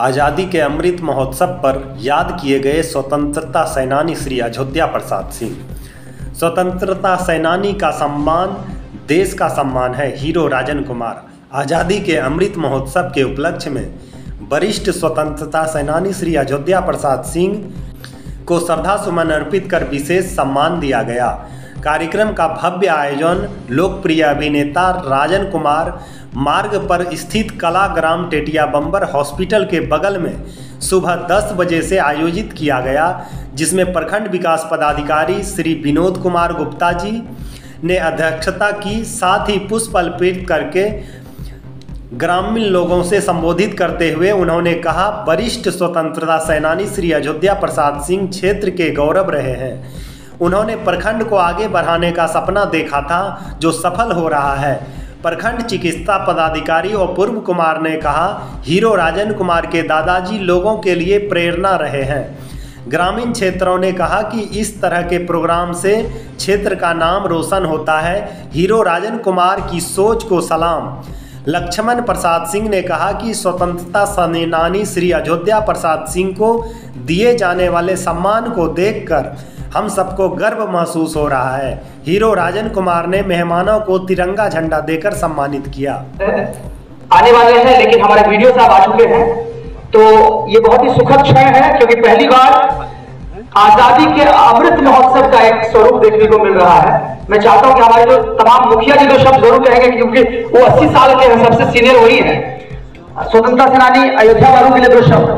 आज़ादी के अमृत महोत्सव पर याद किए गए स्वतंत्रता सेनानी श्री अयोध्या प्रसाद सिंह। स्वतंत्रता सेनानी का सम्मान, देश का सम्मान है हीरो राजन कुमार। आज़ादी के अमृत महोत्सव के उपलक्ष्य में वरिष्ठ स्वतंत्रता सेनानी श्री अयोध्या प्रसाद सिंह को श्रद्धा सुमन अर्पित कर विशेष सम्मान दिया गया। कार्यक्रम का भव्य आयोजन लोकप्रिय अभिनेता राजन कुमार मार्ग पर स्थित कलाग्राम टेटिया बम्बर हॉस्पिटल के बगल में सुबह 10 बजे से आयोजित किया गया, जिसमें प्रखंड विकास पदाधिकारी श्री विनोद कुमार गुप्ता जी ने अध्यक्षता की, साथ ही पुष्प अर्पित करके ग्रामीण लोगों से संबोधित करते हुए उन्होंने कहा, वरिष्ठ स्वतंत्रता सेनानी श्री अयोध्या प्रसाद सिंह क्षेत्र के गौरव रहे हैं। उन्होंने प्रखंड को आगे बढ़ाने का सपना देखा था, जो सफल हो रहा है। प्रखंड चिकित्सा पदाधिकारी और पूर्व कुमार ने कहा, हीरो राजन कुमार के दादाजी लोगों के लिए प्रेरणा रहे हैं। ग्रामीण क्षेत्रों ने कहा कि इस तरह के प्रोग्राम से क्षेत्र का नाम रोशन होता है। हीरो राजन कुमार की सोच को सलाम। लक्ष्मण प्रसाद सिंह ने कहा कि स्वतंत्रता सेनानी श्री अयोध्या प्रसाद सिंह को दिए जाने वाले सम्मान को देखकर हम सबको गर्व महसूस हो रहा है। हीरो राजन कुमार ने मेहमानों को तिरंगा झंडा देकर सम्मानित किया। आने वाले हैं लेकिन हमारे वीडियो साहब आ चुके हैं। तो ये बहुत ही सुखद क्षण है क्योंकि पहली बार आज़ादी के अमृत महोत्सव का एक स्वरूप देखने को मिल रहा है। मैं चाहता हूँ कि हमारे जो तमाम मुखिया जी दो शब्द ज़रूर कहेंगे क्योंकि वो 80 साल के हैं सबसे सीनियर वही है। स्वतंत्रता सेनानी अयोध्या वालों के लिए दो शब्द।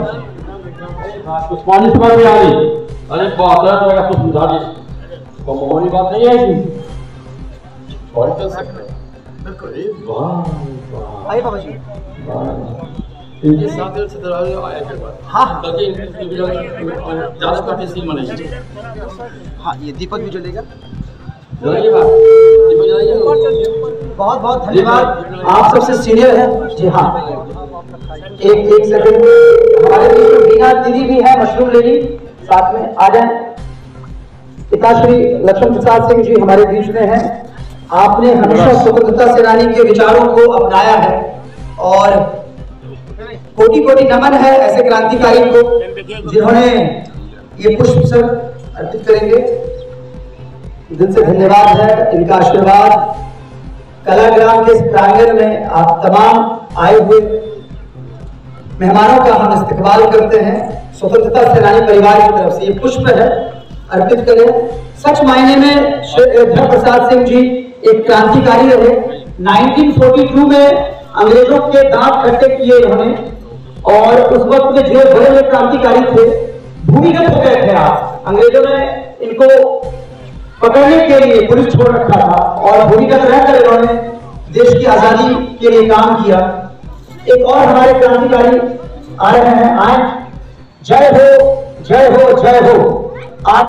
अरे बात है तो दी तो मोहनी बात नहीं है कि और कर सकते अरे वाह वाह। आइए बाबा जी इनके साथ से आया के बाद हाँ, हाँ। ताकि ज़्यादा काफ़ी सी मनाइए हाँ ये दीपक भी बहुत बहुत धन्यवाद। आप सबसे सीनियर हैं। जी हाँ। एक एक सेकंड हमारे बीच में बीना दीदी भी है मशरूम लेडी। साथ में आ जाए। पिताश्री लक्ष्मण प्रसाद सिंह जी हमारे बीच में हैं। आपने हमेशा स्वतंत्रता सेनानी के विचारों को अपनाया है और कोटि कोटि नमन है ऐसे क्रांतिकारी को जिन्होंने ये पुष्प सब अर्पित करेंगे। दिल से धन्यवाद है इनका आशीर्वाद। कलाग्राम के इस प्रांगण में आप तमाम आए हुए मेहमानों का हम इस्तेमाल करते हैं। स्वतंत्रता सेनानी परिवार की तरफ़ से। ये पुष्प है, अर्पित करें। सच मायने में श्री प्रसाद सिंह जी एक क्रांतिकारी रहे। 1942 में अंग्रेज़ों के दांत खट्टे किए इन्होंने और उस वक्त में जो बड़े बड़े क्रांतिकारी थे, भूमिगत हो गए थे आप अंग्रेज़ों ने इनको पकड़ने के लिए पुलिस छोड़ रखा था और भूमिगत रहकर इन्होंने देश की आज़ादी के लिए काम किया। एक और हमारे क्रांतिकारी आ रहे हैं, आए। जय हो जय हो जय हो। आप